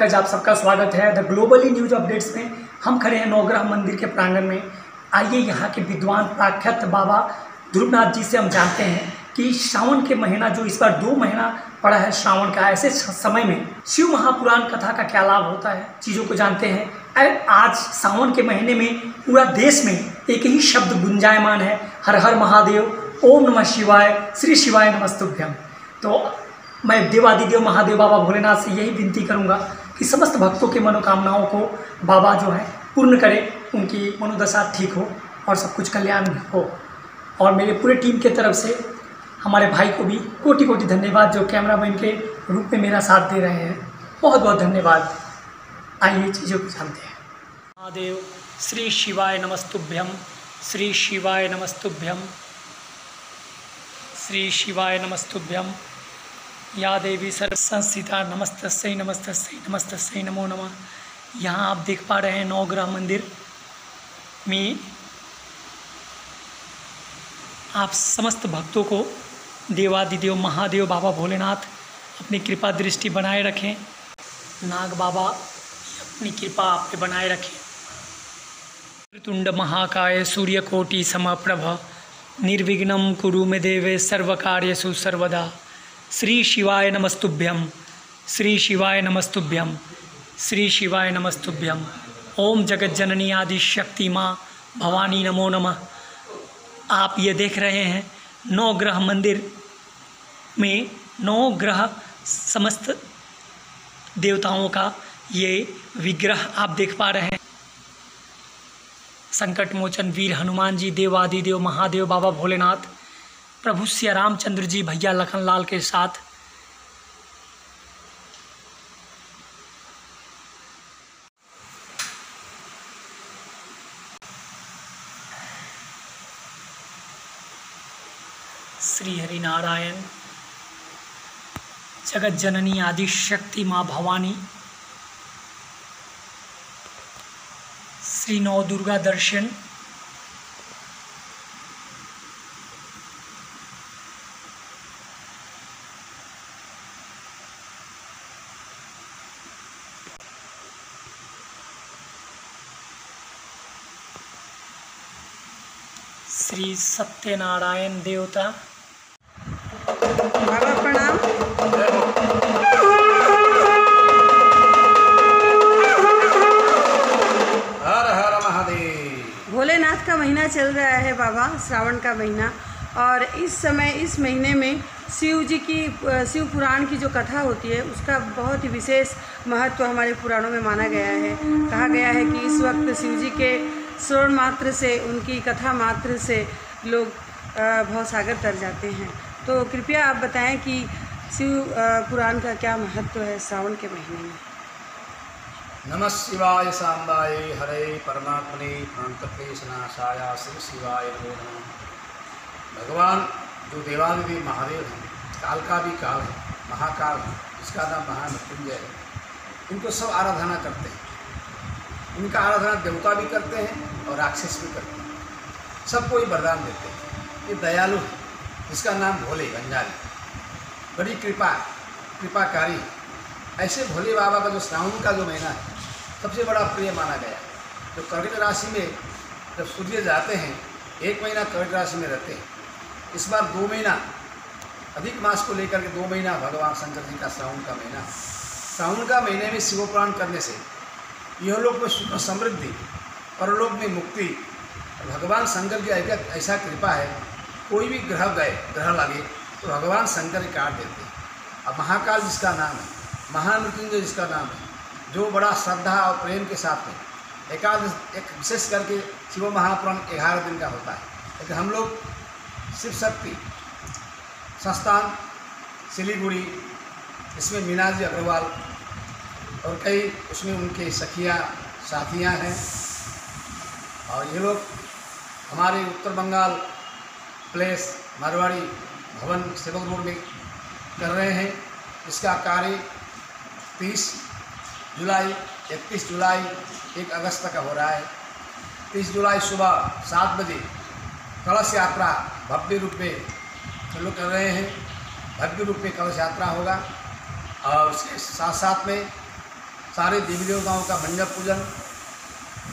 पंकज, आप सबका स्वागत है। द ग्लोबली न्यूज़ अपडेट्स में हम खड़े हैं नवग्रह मंदिर के प्रांगण में। आइए यहाँ के विद्वान प्राख्यात बाबा ध्रुवनाथ जी से हम जानते हैं कि श्रावण के महीना जो इस बार दो महीना पड़ा है श्रावण का, ऐसे समय में शिव महापुराण कथा का क्या लाभ होता है, चीज़ों को जानते हैं। आज सावन के महीने में पूरा देश में एक ही शब्द गुंजायमान है, हर हर महादेव, ओम नमः शिवाय, श्री शिवाय नमस्तुभ्यम। तो मैं देवादिदेव महादेव बाबा भोलेनाथ से यही विनती करूँगा कि समस्त भक्तों की मनोकामनाओं को बाबा जो है पूर्ण करें, उनकी मनोदशा ठीक हो और सब कुछ कल्याण हो। और मेरे पूरे टीम के तरफ़ से हमारे भाई को भी कोटि कोटि धन्यवाद, जो कैमरामैन के रूप में मेरा साथ दे रहे हैं। बहुत बहुत धन्यवाद। आइए चीज़ों को जानते हैं। महादेव, श्री शिवाय नमस्तुभ्यम श्री शिवाय नमस्तुभ्यम श्री शिवाय नमस्तुभ्यम या देवी सर्व संस्थिता नमस्तस्यै नमस्तस्यै नमस्तस्यै नमो नमः। यहाँ आप देख पा रहे हैं नवग्रह मंदिर। में आप समस्त भक्तों को देवादिदेव, महादेव, बाबा भोलेनाथ अपनी कृपा दृष्टि बनाए रखें। नाग बाबा अपनी कृपा आप पे बनाए रखें। तुंड महाकाय सूर्यकोटि समप्रभ। निर्विघ्नं कुरु मे देवे सर्वकार्यसु सर्वदा। श्री शिवाय नमस्तुभ्यम श्री शिवाय नमस्तुभ्यम श्री शिवाय नमस्तुभ्यम ओम जगत जननी आदि शक्ति माँ भवानी नमो नमः। आप ये देख रहे हैं नौ ग्रह मंदिर में नौ ग्रह समस्त देवताओं का ये विग्रह आप देख पा रहे हैं। संकट मोचन वीर हनुमान जी, देवादिदेव, महादेव, बाबा भोलेनाथ प्रभु सिया रामचंद्र जी भैया लखन लाल के साथ। श्री हरि नारायण जगत जननी आदि शक्ति माँ भवानी, श्री नौ दुर्गा दर्शन श्री सत्यनारायण देवता। बाबा प्रणाम। हर हर महादेव। भोलेनाथ का महीना चल रहा है बाबा श्रावण का महीना। और इस समय इस महीने में शिव जी की शिव पुराण की जो कथा होती है उसका बहुत ही विशेष महत्व हमारे पुराणों में माना गया है। कहा गया है कि इस वक्त शिव जी के श्रवण मात्र से, उनकी कथा मात्र से लोग भवसागर तर जाते हैं। तो कृपया आप बताएँ कि शिव पुराण का क्या महत्व है श्रावण के महीने में? नम शिवाय सांबाय, हरे परमात्मने प्रणतक्लेशनाशाय श्री शिवाय नमो नमः। भगवान, जो देवादिदेव महादेव हैं, काल का भी काल है, महाकाल है, जिसका नाम महामृत्युंजय है, इनको सब आराधना करते हैं। इनका आराधना देवता भी करते हैं और राक्षस भी करते हैं। सबको ही वरदान देते हैं। ये दयालु है। जिसका नाम भोले गंजारी बड़ी कृपा, कृपाकारी ऐसे भोले बाबा का जो श्रावण का जो महीना है, सबसे बड़ा प्रिय माना गया जो कर्क राशि में जब सूर्य जाते हैं, एक महीना कर्क राशि में रहते हैं। इस बार दो महीना, अधिक मास को लेकर के दो महीना भगवान शंकर जी का श्रावण का महीना। श्रावण का महीने में शिवपुराण करने से यह लोग में समृद्धि परलोक में मुक्ति। भगवान शंकर की ऐसा कृपा है, कोई भी ग्रह गए, ग्रह लगे तो भगवान शंकर ही काट देते हैं। अब महाकाल जिसका नाम है, महामृत्युंजय जिसका नाम है, जो बड़ा श्रद्धा और प्रेम के साथ में एकादश एक विशेष करके शिव महापुराण ग्यारह दिन का होता है। लेकिन हम लोग शिव शक्ति, संस्थान, सिलीगुड़ी, इसमें मीना जी अग्रवाल और कई उसमें उनके सखियाँ, साथियाँ हैं। और ये लोग हमारे उत्तर बंगाल प्लेस मारवाड़ी भवन सेवक रोड में कर रहे हैं। इसका कार्य तीस जुलाई, इकतीस जुलाई, एक अगस्त तक हो रहा है। तीस जुलाई सुबह सात बजे कलश यात्रा भव्य रूप में लोग कर रहे हैं। भव्य रूप में कलश यात्रा होगा और उसके साथ साथ में सारे देवी देवताओं का मंडप पूजन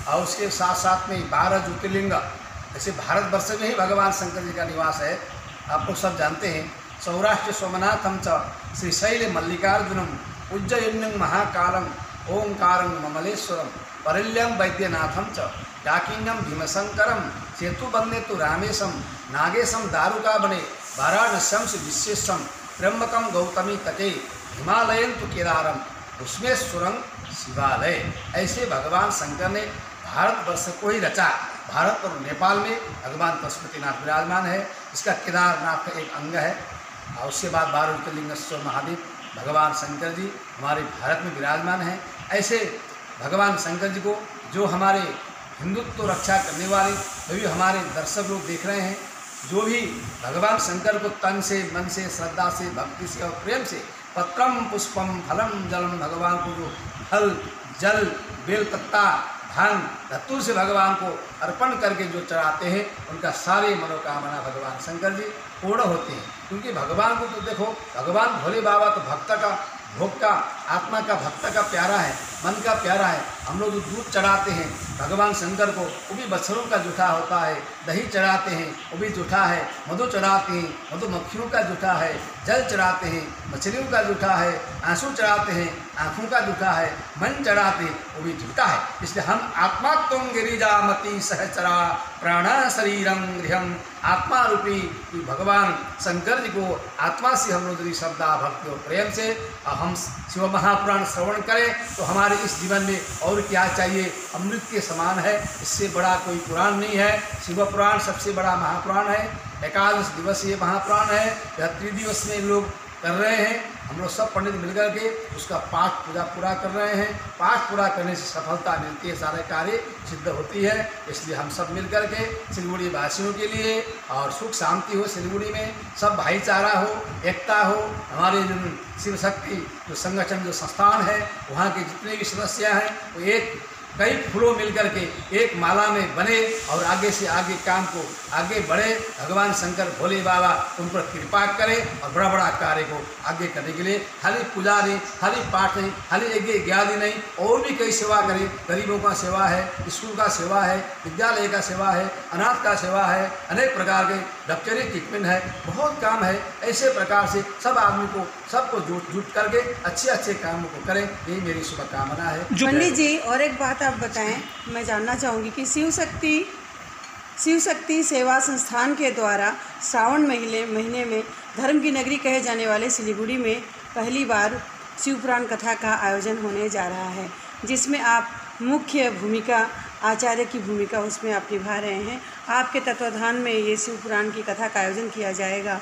और उसके साथ साथ में बारह ज्योतिर्लिंग जैसे भारतवर्ष में ही भगवान शंकर जी का निवास है। आप लोग सब जानते हैं, सौराष्ट्र सोमनाथम च श्रीशैल मल्लिकार्जुनम, उज्जयन्यं महाकालम, ओंकारं ममलेश्वरम परल्यम वैद्यनाथम च डाकिन्यम भीमशंकरम सेतुबंदे तो रामेशम, नागेशम दारुका बने वाराणस्यम से विशेषम त्र्यंबकम गौतमी तटे हिमालयन तो केदारम उसमें सुरंग शिवालय। ऐसे भगवान शंकर ने भारतवर्ष को ही रचा। भारत और नेपाल में भगवान पशुपतिनाथ विराजमान है। इसका केदारनाथ का एक अंग है। और उसके बाद बारह ज्योतिर्लिंगेश्वर महादेव भगवान शंकर जी हमारे भारत में विराजमान हैं। ऐसे भगवान शंकर जी को जो हमारे हिंदुत्व रक्षा करने वाले सभी हमारे दर्शक लोग देख रहे हैं। जो भी भगवान शंकर को तन से, मन से, श्रद्धा से, भक्ति से और प्रेम से पत्रम पुष्पम फलम जलम, भगवान को जो फल, जल, बेल, पत्ता धन धतुर से भगवान को अर्पण करके जो चढ़ाते हैं, उनका सारे मनोकामना भगवान शंकर जी पूर्ण होते हैं। क्योंकि भगवान को तो देखो, भगवान भोले बाबा तो भक्त का, भोग का आत्मा का, भक्त का प्यारा है, मन का प्यारा है। हम लोग जो दूध चढ़ाते हैं, भगवान शंकर को, वो भी बछरों का जूठा होता है, दही चढ़ाते हैं, वो भी जूठा है, मधु चढ़ाते हैं मधुमक्खियों का जूठा है, जल चढ़ाते हैं, मछलियों का जूठा है, आँसू चढ़ाते हैं, आँखों का जूठा है, मन चढ़ाते हैं, वो भी जूठा है। इसलिए हम आत्मा तुम गिरिजा मति सहचरा प्राण शरीरम गृहम आत्मा रूपी भगवान शंकर जी को आत्मा से हम लोग यदि श्रद्धा भक्ति और प्रेम से हम शिव महापुराण श्रवण करें तो हमारे इस जीवन में और क्या चाहिए? अमृत के समान है, इससे बड़ा कोई पुराण नहीं है। शिव पुराण सबसे बड़ा महापुराण है। एकादश दिवस ये महापुराण है। यह त्रिदिवस में लोग कर रहे हैं। हम लोग सब पंडित मिलकर के उसका पाठ पूजा पूरा कर रहे हैं। पाठ पूरा करने से सफलता मिलती है, सारे कार्य सिद्ध होती है। इसलिए हम सब मिलकर के सिलगुड़ी वासियों के लिए और सुख शांति हो सिलगुड़ी में, सब भाईचारा हो, एकता हो, हमारे जो शिव शक्ति जो संगठन, जो संस्थान है, वहाँ के जितने भी सदस्य हैं, वो एक कई फूलों मिलकर के एक माला में बने और आगे से आगे काम को आगे बढ़े। भगवान शंकर भोले बाबा उन पर कृपा करें और बड़ा बड़ा कार्य को आगे करने के लिए खाली पूजा नहीं खाली पाठ नहीं खाली यज्ञ ज्ञादी नहीं, और भी कई सेवा करें। गरीबों का सेवा है, स्कूल का सेवा है, विद्यालय का सेवा है, अनाथ का सेवा है, अनेक प्रकार के डॉक्टरी ट्रीटमेंट है बहुत काम है ऐसे प्रकार से सब आदमी को सबको जुट जुट करके अच्छे अच्छे कामों को करें यही मेरी शुभकामना है। पंडित जी और एक बात आप बताएँ मैं जानना चाहूँगी कि शिव शक्ति शिव शक्ति सेवा संस्थान के द्वारा श्रावण महीने महीने में धर्म की नगरी कहे जाने वाले सिलीगुड़ी में पहली बार शिवपुराण कथा का आयोजन होने जा रहा है जिसमें आप मुख्य भूमिका आचार्य की भूमिका उसमें आप निभा रहे हैं। आपके तत्वाधान में ये शिव पुराण की कथा का आयोजन किया जाएगा।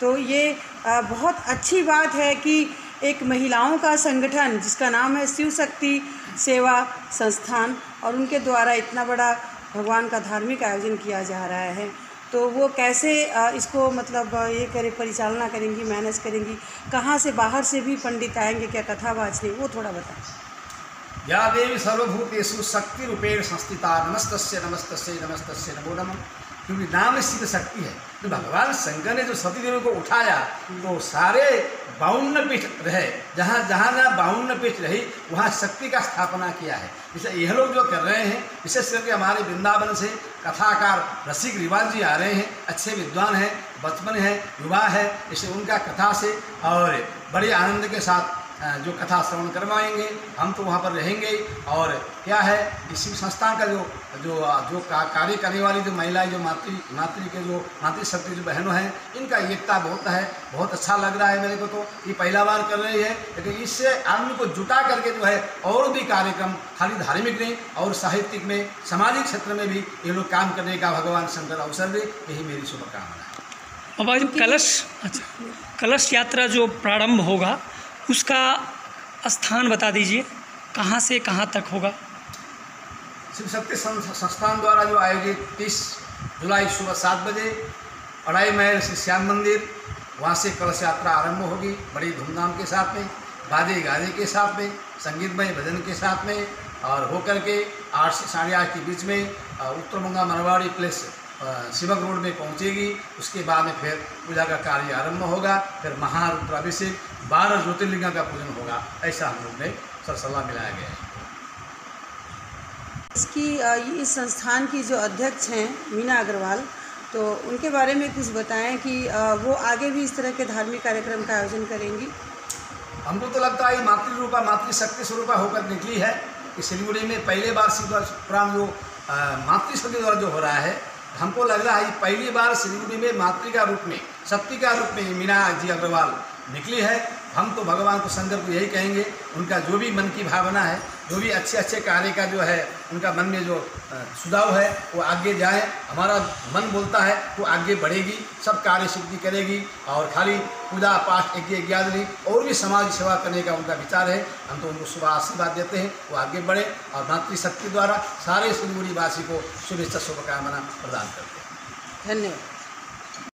तो ये बहुत अच्छी बात है कि एक महिलाओं का संगठन, जिसका नाम है शिव शक्ति सेवा संस्थान, और उनके द्वारा इतना बड़ा भगवान का धार्मिक आयोजन किया जा रहा है। तो वो कैसे इसको मतलब ये करे, परिचालना करेंगी, मैनेज करेंगी, कहाँ से बाहर से भी पंडित आएँगे, क्या कथा वाचने वो थोड़ा बताएँ। या देवी सर्वभूतेषु शक्ति रूपेण संस्थिता, नमस्तस्य नमस्तस्य नमस्तस्य, नमो नम। क्योंकि नाम शिव शक्ति है। तो भगवान शंकर ने जो सती देवी को उठाया तो सारे बावन्न पीठ रहे। जहाँ जहाँ जहाँ बावन्न पीठ रही, वहाँ शक्ति का स्थापना किया है। जैसे यह लोग जो कर रहे हैं, विशेष करके हमारे वृंदावन से कथाकार रसिक रिवाज जी आ रहे हैं। अच्छे विद्वान हैं, बचपन है, युवा है, इसे उनका कथा से और बड़े आनंद के साथ जो कथा श्रवण करवाएँगे हम तो वहाँ पर रहेंगे। और क्या है इस शिव संस्थान का जो जो जो का, कार्य करने वाली जो महिलाएँ जो मातृ मातृ के जो मातृ मातृशक्ति जो बहनों हैं इनका एकता बहुत है बहुत अच्छा लग रहा है मेरे को तो। ये पहला बार कर रही है लेकिन इससे आदमी को जुटा करके जो है और भी कार्यक्रम खाली धार्मिक नहीं और साहित्यिक में सामाजिक क्षेत्र में भी ये लोग काम करने का भगवान शंकर अवसर दे यही मेरी शुभकामना है अब कलश अच्छा कलश यात्रा जो प्रारंभ होगा उसका स्थान बता दीजिए, कहाँ से कहाँ तक होगा? शिव शक्ति संस्थान द्वारा जो आयोजित तीस जुलाई सुबह सात बजे अढ़ाई महल श्री श्याम मंदिर, वहाँ से कलश यात्रा आरंभ होगी, बड़ी धूमधाम के साथ में, बाजे गाजे के साथ में, संगीतमय भजन के साथ में, और होकर के आठ से साढ़े आठ के बीच में उत्तर बंगा मनवाड़ी प्लेस शिवक रोड में पहुंचेगी उसके बाद में फिर पूजा का कार्य आरंभ होगा फिर महारुद्राभिषेक बारह ज्योतिर्लिंगा का पूजन होगा ऐसा हम लोग ने सर सलाह मिलाया गया है। इसकी इस संस्थान की जो अध्यक्ष हैं मीना अग्रवाल तो उनके बारे में कुछ बताएँ कि वो आगे भी इस तरह के धार्मिक कार्यक्रम का आयोजन करेंगी। हमको तो लगता है ये मातृ रूपा मातृशक्ति स्वरूपा होकर निकली है। कि सिलगुड़ी में पहले बार शिव पुराण जो मातृशक्ति द्वारा जो हो रहा है हमको लग रहा है पहली बार सिलीगुड़ी में मातृ का रूप में शक्ति का रूप में मीना जी अग्रवाल निकली है। हम तो भगवान को संदर्भ यही कहेंगे। उनका जो भी मन की भावना है, जो भी अच्छे अच्छे कार्य का जो है उनका मन में जो सुझाव है, वो आगे जाए। हमारा मन बोलता है वो आगे बढ़ेगी, सब कार्य सिद्धि करेगी और खाली पूजा पाठ यज्ञ इत्यादि और भी समाज सेवा करने का उनका विचार है। हम तो उनको शुभ आशीर्वाद देते हैं, वो आगे बढ़े और मातृशक्ति द्वारा सारे सिलगुड़ी वासी को शुभेच्छा, शुभकामना प्रदान करते हैं। धन्यवाद।